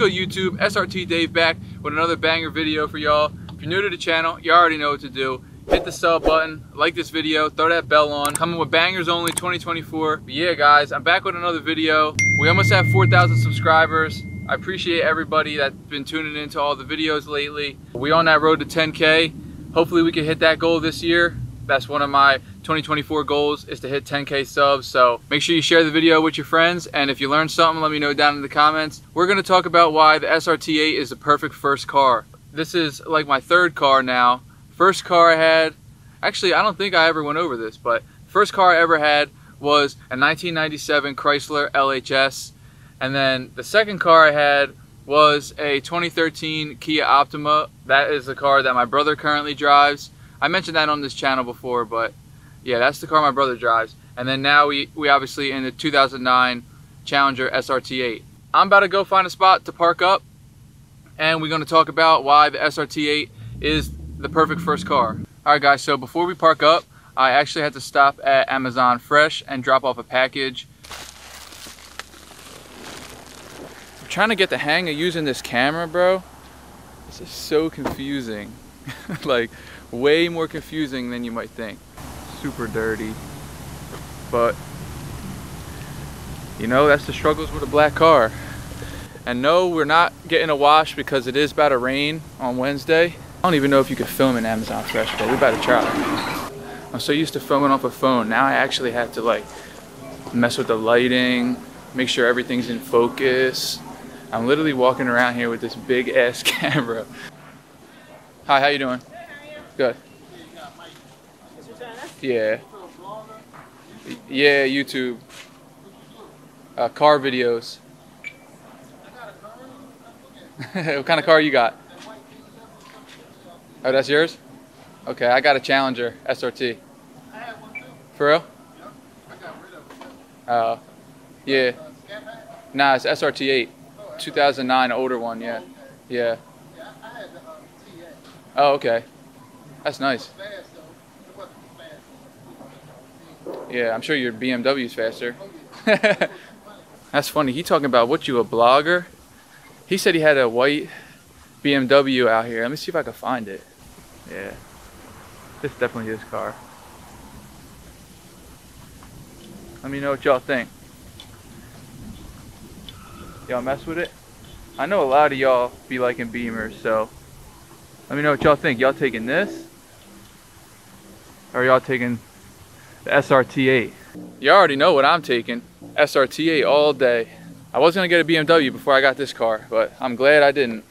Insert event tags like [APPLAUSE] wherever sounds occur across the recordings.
Good YouTube? SRT Dave back with another banger video for y'all. If you're new to the channel, you already know what to do. Hit the sub button, like this video, throw that bell on. Coming with bangers only 2024. But yeah guys, I'm back with another video. We almost have 4,000 subscribers. I appreciate everybody that's been tuning into all the videos lately. We on that road to 10K. Hopefully we can hit that goal this year. That's one of my 2024 goals is to hit 10K subs. So make sure you share the video with your friends. And if you learned something, let me know down in the comments. We're gonna talk about why the SRT8 is the perfect first car. This is like my third car now. First car I had, actually I don't think I ever went over this, but first car I ever had was a 1997 Chrysler LHS. And then the second car I had was a 2013 Kia Optima. That is the car that my brother currently drives. I mentioned that on this channel before, but yeah, that's the car my brother drives. And then now we, we obviously in the 2009 Challenger SRT8. I'm about to go find a spot to park up and we're going to talk about why the SRT8 is the perfect first car. Alright guys, so before we park up, I actually had to stop at Amazon Fresh and drop off a package. I'm trying to get the hang of using this camera, bro. This is so confusing. [LAUGHS] like, way more confusing than you might think. Super dirty. But, you know, that's the struggles with a black car. And no, we're not getting a wash because it is about to rain on Wednesday. I don't even know if you could film in Amazon Fresh, but we're about to try. I'm so used to filming off a phone. Now I actually have to like mess with the lighting, make sure everything's in focus. I'm literally walking around here with this big ass [LAUGHS] camera. Hi, how you doing? Good. Yeah. Yeah, YouTube. Uh, car videos. [LAUGHS] what kind of car you got? Oh, that's yours? Okay, I got a Challenger SRT. For real? Uh, yeah. Nah, it's SRT8. 2009, older one, yeah. Yeah. Oh, okay. That's nice. Yeah, I'm sure your BMW's faster. [LAUGHS] That's funny. He talking about what you a blogger? He said he had a white BMW out here. Let me see if I can find it. Yeah. This is definitely his car. Let me know what y'all think. Y'all mess with it? I know a lot of y'all be liking Beamers, so let me know what y'all think. Y'all taking this? Or y'all taking the SRT8? You already know what I'm taking. SRT8 all day. I was gonna get a BMW before I got this car, but I'm glad I didn't.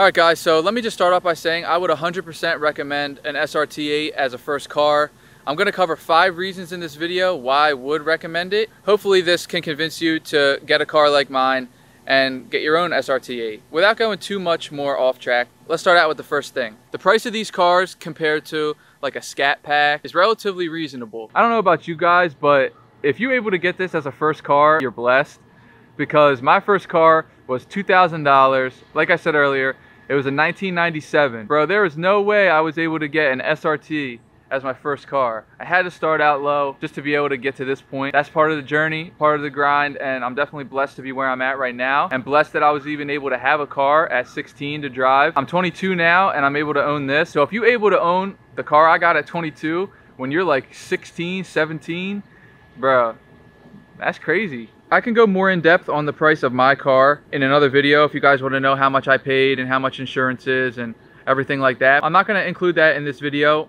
All right guys, so let me just start off by saying I would 100% recommend an SRT8 as a first car. I'm gonna cover five reasons in this video why I would recommend it. Hopefully this can convince you to get a car like mine and get your own SRT8. Without going too much more off track, let's start out with the first thing. The price of these cars compared to like a Scat Pack is relatively reasonable. I don't know about you guys, but if you're able to get this as a first car, you're blessed because my first car was $2,000. Like I said earlier, it was a 1997. Bro, there was no way I was able to get an SRT as my first car. I had to start out low just to be able to get to this point. That's part of the journey, part of the grind, and I'm definitely blessed to be where I'm at right now. And blessed that I was even able to have a car at 16 to drive. I'm 22 now and I'm able to own this. So if you're able to own the car I got at 22 when you're like 16, 17, bro, that's crazy. I can go more in depth on the price of my car in another video if you guys want to know how much I paid and how much insurance is and everything like that. I'm not going to include that in this video,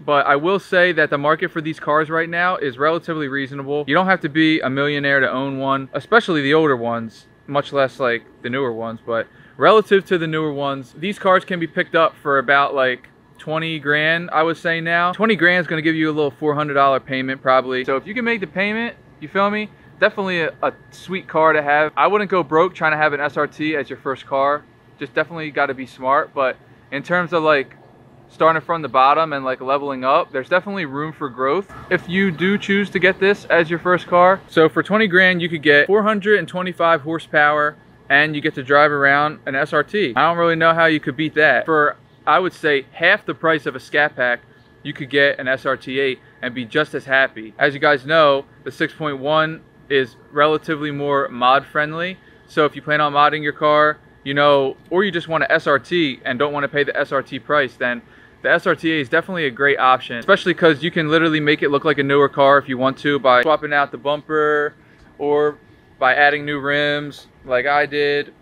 but I will say that the market for these cars right now is relatively reasonable. You don't have to be a millionaire to own one, especially the older ones, much less like the newer ones, but relative to the newer ones, these cars can be picked up for about like 20 grand, I would say now. 20 grand is gonna give you a little $400 payment probably. So if you can make the payment, you feel me? Definitely a, a, sweet car to have. I wouldn't go broke trying to have an SRT as your first car. Just definitely got to be smart. But in terms of like starting from the bottom and like leveling up, there's definitely room for growth if you do choose to get this as your first car. So for 20 grand, you could get 425 horsepower and you get to drive around an SRT. I don't really know how you could beat that. For, I would say, half the price of a Scat Pack, you could get an SRT8 and be just as happy. As you guys know, the 6.1 is relatively more mod friendly. So if you plan on modding your car, you know, or you just want an SRT and don't want to pay the SRT price, then the SRT8 is definitely a great option, especially because you can literally make it look like a newer car if you want to by swapping out the bumper or by adding new rims like I did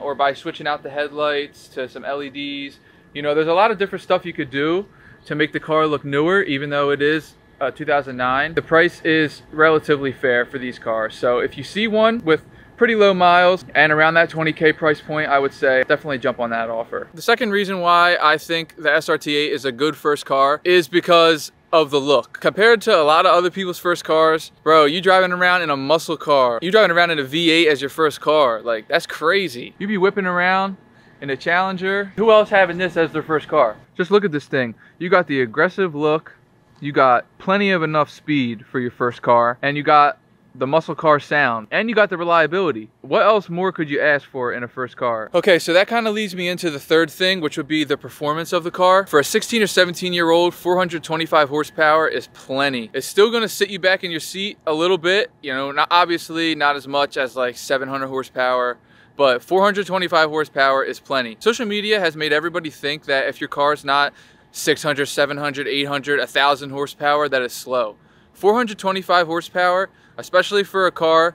or by switching out the headlights to some LEDs. You know, there's a lot of different stuff you could do to make the car look newer, even though it is uh, 2009. The price is relatively fair for these cars. So if you see one with pretty low miles and around that 20k price point I would say definitely jump on that offer. The second reason why I think the SRT8 is a good first car is because of the look. Compared to a lot of other people's first cars, bro, you driving around in a muscle car. You driving around in a V8 as your first car. Like, that's crazy. You be whipping around in a Challenger. Who else having this as their first car? Just look at this thing. You got the aggressive look, you got plenty of enough speed for your first car, and you got the muscle car sound, and you got the reliability. What else more could you ask for in a first car? Okay, so that kind of leads me into the third thing, which would be the performance of the car. For a 16 or 17 year old, 425 horsepower is plenty. It's still gonna sit you back in your seat a little bit, you know, not obviously not as much as like 700 horsepower, but 425 horsepower is plenty. Social media has made everybody think that if your car is not 600, 700, 800, 1000 horsepower, that is slow. 425 horsepower, especially for a car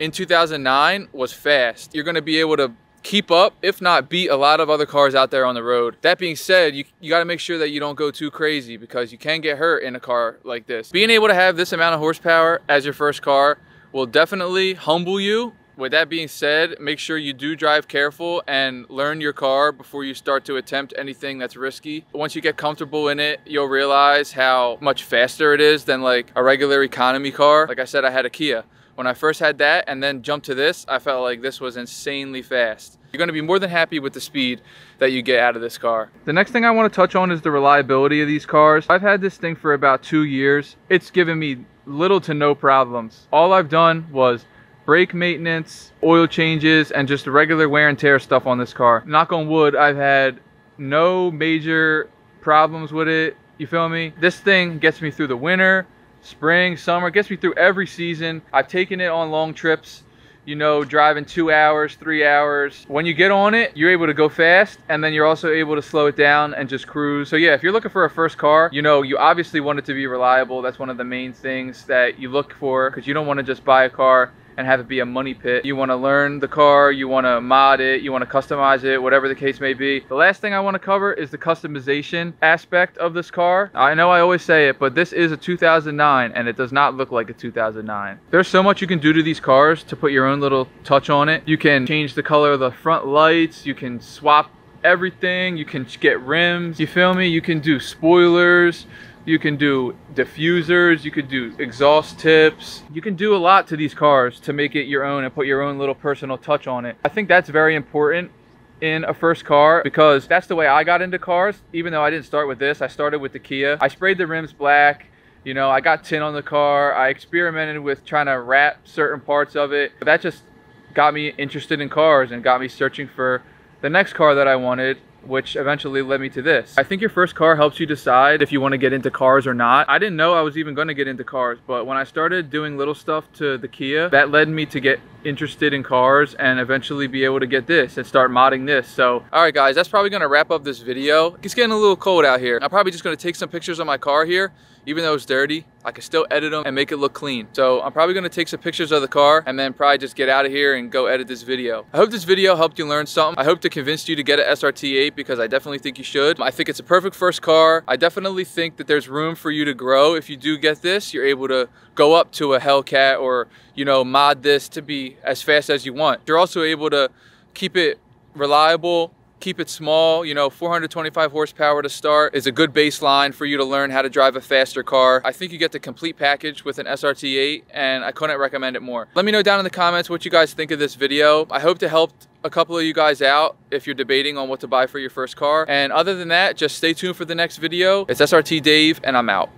in 2009, was fast. You're gonna be able to keep up, if not beat a lot of other cars out there on the road. That being said, you, you gotta make sure that you don't go too crazy because you can get hurt in a car like this. Being able to have this amount of horsepower as your first car will definitely humble you with that being said, make sure you do drive careful and learn your car before you start to attempt anything that's risky. Once you get comfortable in it, you'll realize how much faster it is than like a regular economy car. Like I said, I had a Kia. When I first had that and then jumped to this, I felt like this was insanely fast. You're gonna be more than happy with the speed that you get out of this car. The next thing I wanna touch on is the reliability of these cars. I've had this thing for about two years. It's given me little to no problems. All I've done was brake maintenance, oil changes, and just the regular wear and tear stuff on this car. Knock on wood, I've had no major problems with it. You feel me? This thing gets me through the winter, spring, summer, gets me through every season. I've taken it on long trips, you know, driving two hours, three hours. When you get on it, you're able to go fast and then you're also able to slow it down and just cruise. So yeah, if you're looking for a first car, you know, you obviously want it to be reliable. That's one of the main things that you look for because you don't want to just buy a car and have it be a money pit. You want to learn the car, you want to mod it, you want to customize it, whatever the case may be. The last thing I want to cover is the customization aspect of this car. I know I always say it, but this is a 2009 and it does not look like a 2009. There's so much you can do to these cars to put your own little touch on it. You can change the color of the front lights, you can swap everything, you can get rims, you feel me? You can do spoilers, you can do diffusers, you could do exhaust tips. You can do a lot to these cars to make it your own and put your own little personal touch on it. I think that's very important in a first car because that's the way I got into cars. Even though I didn't start with this, I started with the Kia. I sprayed the rims black. You know, I got tin on the car. I experimented with trying to wrap certain parts of it. But that just got me interested in cars and got me searching for the next car that I wanted which eventually led me to this. I think your first car helps you decide if you want to get into cars or not. I didn't know I was even going to get into cars, but when I started doing little stuff to the Kia, that led me to get interested in cars and eventually be able to get this and start modding this. So, all right guys, that's probably going to wrap up this video. It's getting a little cold out here. I'm probably just going to take some pictures of my car here even though it's dirty, I can still edit them and make it look clean. So I'm probably gonna take some pictures of the car and then probably just get out of here and go edit this video. I hope this video helped you learn something. I hope to convince you to get an SRT8 because I definitely think you should. I think it's a perfect first car. I definitely think that there's room for you to grow. If you do get this, you're able to go up to a Hellcat or, you know, mod this to be as fast as you want. You're also able to keep it reliable keep it small, you know, 425 horsepower to start is a good baseline for you to learn how to drive a faster car. I think you get the complete package with an SRT8 and I couldn't recommend it more. Let me know down in the comments what you guys think of this video. I hope to help a couple of you guys out if you're debating on what to buy for your first car. And other than that, just stay tuned for the next video. It's SRT Dave and I'm out.